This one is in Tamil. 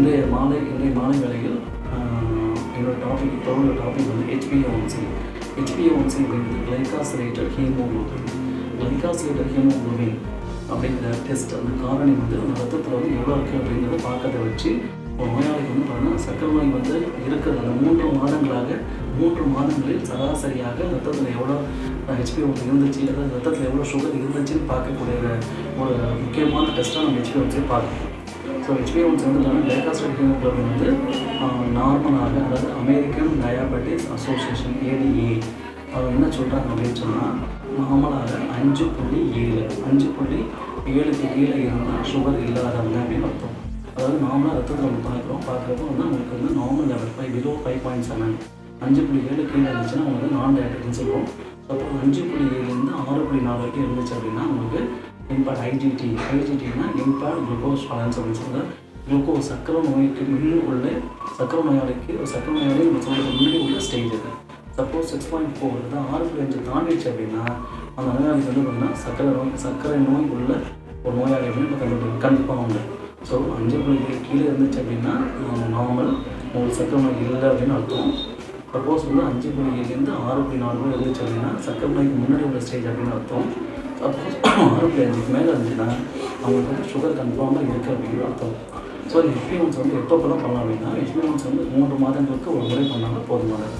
இன்றைய மாலை இன்றைய மாலை வேளையில் என்னோடய டாபிக் இப்போ உள்ள டாபிக் வந்து H B A one C H B A one C அப்படிங்கிறது கிளைகாசிலேட்டட் ஹீமோக்ளோபின் கிளைகாசிலேட்டட் ஹீமோக்ளோபின் அப்படிங்கிற டெஸ்ட் அந்த காரணி வந்து அந்த ரத்தத்தில் வந்து எவ்வளோ இருக்குது அப்படிங்கிறத பார்க்கறத வச்சு ஒரு நோயாளிக்கு வந்து பார்த்தீங்கன்னா சர்க்கரை நோய் வந்து இருக்கிற அந்த மூன்று மாதங்களாக மூன்று மாதங்களில் சராசரியாக ரத்தத்தில் எவ்வளோ ஹெச்பி ஒன்று இருந்துச்சு அதாவது ரத்தத்தில் எவ்வளோ சுகர் இருந்துச்சுன்னு பார்க்கக்கூடிய ஒரு முக்கியமான டெஸ்ட்டாக நம்ம ஹெச்பி ஒன்ஸே பார்க்கணும் ஸோ ஹெச்பி ஒன்ஸ் வந்து பார்த்தீங்கன்னா கிளைகாஸ்ட்ரிக் வந்து நார்மலாக அதாவது அமெரிக்கன் டயாபெட்டிஸ் அசோசியேஷன் ஏடிஏ அவங்க என்ன சொல்கிறாங்க அப்படின்னு சொன்னால் நார்மலாக அஞ்சு புள்ளி ஏழு அஞ்சு புள்ளி ஏழுக்கு கீழே இருந்தால் சுகர் இல்லாதவங்க அப்படின்னு அர்த்தம். அதாவது நார்மலாக ரத்தத்தில் நம்ம பார்க்குறோம் பார்க்குறப்போ வந்து உங்களுக்கு வந்து normal level five below five point seven அஞ்சு புள்ளி ஏழு கீழே இருந்துச்சுன்னா அவங்க வந்து நான் டயபெட்டிக்னு சொல்லுவோம். அப்போ அஞ்சு புள்ளி ஏழுலேருந்து ஆறு புள்ளி நாலு வரைக்கும் இருந்துச்சு அப்படின்னா உங்களுக்கு இம்பேர்ட் ஐஜிடி ஐஜிடினா இம்பேர்ட் குளுக்கோஸ் டாலன்ஸ் அப்படின்னு சொல்லுறது குளுக்கோஸ் சக்கரை நோய்க்கு முன்னே உள்ள சக்கரை நோயாளிக்கு ஒரு நோயாளி நம்ம சொல்கிறது முன்னாடி உள்ள ஸ்டேஜ் இது சப்போஸ் சிக்ஸ் பாயிண்ட் ஃபோர் தான் ஆறு புள்ளி அஞ்சு தாண்டிடுச்சு அப்படின்னா அந்த நோயாளிக்கு வந்து பார்த்தீங்கன்னா சர்க்கரை நோய் சர்க்கரை நோய் உள்ள ஒரு நோயாளி அப்படின்னு நம்ம கண்டுபிடிக்கும் கண்டிப்பாக உண்டு ஸோ அஞ்சு புள்ளி கீழே இருந்துச்சு அப்படின்னா நார்மல் உங்களுக்கு சக்கரை நோய் இல்லை அப்படின்னு அர்த்தம். சப்போஸ் வந்து அஞ்சு புள்ளி ஏழுலேருந்து ஆறு புள்ளி நாலு புள்ளி இருந்துச்சு அப்படின்னா சர்க்கரை நோய்க்கு முன்னாடி உள்ள ஸ்டேஜ் அப்படின்னு அர்த்தம். சப்போஸ் அஞ்சுக்கு மேலே இருந்துச்சுன்னா அவங்களுக்கு வந்து சுகர் கன்ஃபார்மாக இருக்குது அப்படின்னு அர்த்தம் ஸோ இந்த எக்ஸ்பீரியன்ஸ் வந்து எப்பப்பெல்லாம் பண்ணலாம் அப்படின்னா எக்ஸ்பீரியன்ஸ் வந்து மூன்று மாதங்களுக்கு ஒரு முறை பண்ணாலும் போதுமானது